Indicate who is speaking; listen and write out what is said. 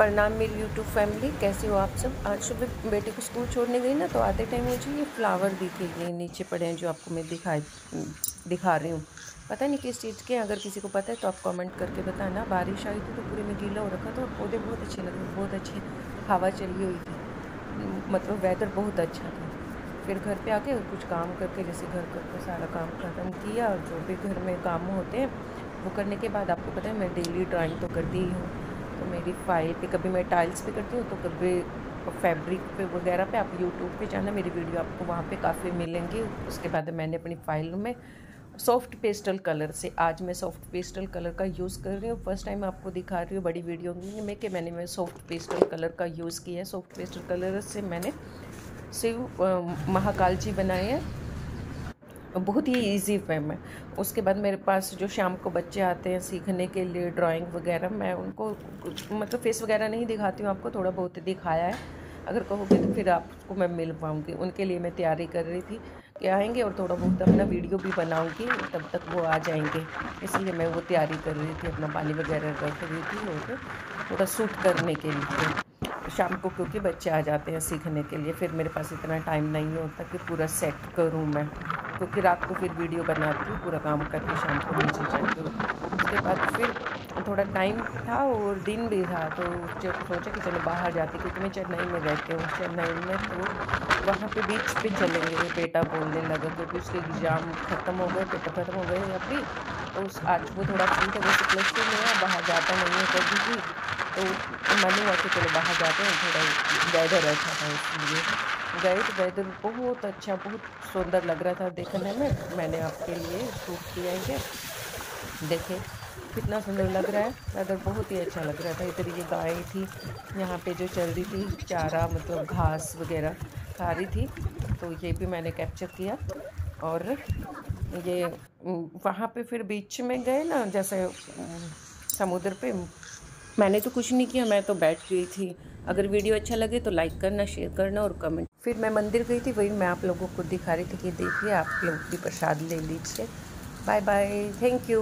Speaker 1: प्रणाम मेरी YouTube family कैसे हो आप सब? आज सुबह बेटे को स्कूल छोड़ने गई ना तो आते टाइम मुझे ये फ्लावर दिखे ये नीचे पड़े हैं जो आपको मैं दिखाई दिखा रही हूँ। पता नहीं किस चीज़ के अगर किसी को पता है तो आप कमेंट करके बताना। बारिश आई थी तो पूरे में गीला हो रखा था और पौधे बहुत अच्छे लगे बहुत अच्छी हवा चली हुई थी। मतलब वेदर बहुत अच्छा था। फिर घर पे आके कुछ काम करके, जैसे घर करके सारा काम ख़त्म किया और जो भी घर में काम होते हैं, वो करने के बाद आपको पता है मैं डेली ड्राइंग तो करती ही हूँ। तो मेरी फ़ाइल पे, कभी मैं टाइल्स पे करती हूँ तो कभी फैब्रिक पे वगैरह पे आप यूट्यूब पे जाना, मेरी वीडियो आपको वहाँ पे काफ़ी मिलेंगी। उसके बाद मैंने अपनी फ़ाइल में सॉफ्ट पेस्टल कलर से, आज मैं सॉफ्ट पेस्टल कलर का यूज़ कर रही हूँ। फ़र्स्ट टाइम आपको दिखा रही हूँ, बड़ी वीडियो में कि मैंने मैं सॉफ्ट पेस्टल कलर का यूज़ किया है। सॉफ्ट पेस्टल कलर से मैंने शिव महाकाल जी बनाए हैं। बहुत ही इजी वे में उसके बाद मेरे पास जो शाम को बच्चे आते हैं सीखने के लिए ड्राइंग वगैरह, मैं उनको मतलब फेस वगैरह नहीं दिखाती हूँ, आपको थोड़ा बहुत दिखाया है। अगर कहोगे तो फिर आपको मैं मिल पाऊँगी। उनके लिए मैं तैयारी कर रही थी कि आएँगे और थोड़ा बहुत अपना वीडियो भी बनाऊँगी, तब तक वो आ जाएँगे। इसलिए मैं वो तैयारी कर रही थी, अपना पानी वगैरह रख रही थी और थोड़ा सूट करने के लिए। शाम को, क्योंकि बच्चे आ जाते हैं सीखने के लिए, फिर मेरे पास इतना टाइम नहीं होता कि पूरा सेट करूँ मैं। क्योंकि रात को फिर वीडियो बनाती हूँ, पूरा काम करके शाम को नीचे जाती हूँ उसके बाद फिर थोड़ा टाइम था और दिन भी था तो सोचा कि चलो बाहर जाती क्योंकि मैं चेन्नई में रहती हूँ। चेन्नई में तो वहाँ पे बीच पे चलेंगे बेटा बोलने लगा, क्योंकि उसके एग्ज़ाम ख़त्म हो गए पेपर ख़त्म हो गए अभी। तो उस आज वो थोड़ा फ्री था प्लस टू में बाहर जाता नहीं है कभी भी। तो मैंने हुआ कि चलो बाहर जाते हैं, थोड़ा वेदर अच्छा था इसलिए। गए तो वेदर बहुत अच्छा बहुत सुंदर लग रहा था देखने में। मैंने आपके लिए शूट किया है देखे, कितना सुंदर लग रहा है। वेदर बहुत ही अच्छा लग रहा था। इधर ये गाय थी, यहाँ पे जो चल रही थी, चारा मतलब घास वगैरह खा रही थी तो ये भी मैंने कैप्चर किया। और ये, वहाँ पे फिर बीच में गए ना, जैसे समुद्र पे मैंने तो कुछ नहीं किया, मैं तो बैठ गई थी। अगर वीडियो अच्छा लगे तो लाइक करना शेयर करना और कमेंट फिर मैं मंदिर गई थी, वही मैं आप लोगों को दिखा रही थी कि देखिए आप लोग भी प्रसाद ले लीजिए। Bye bye thank you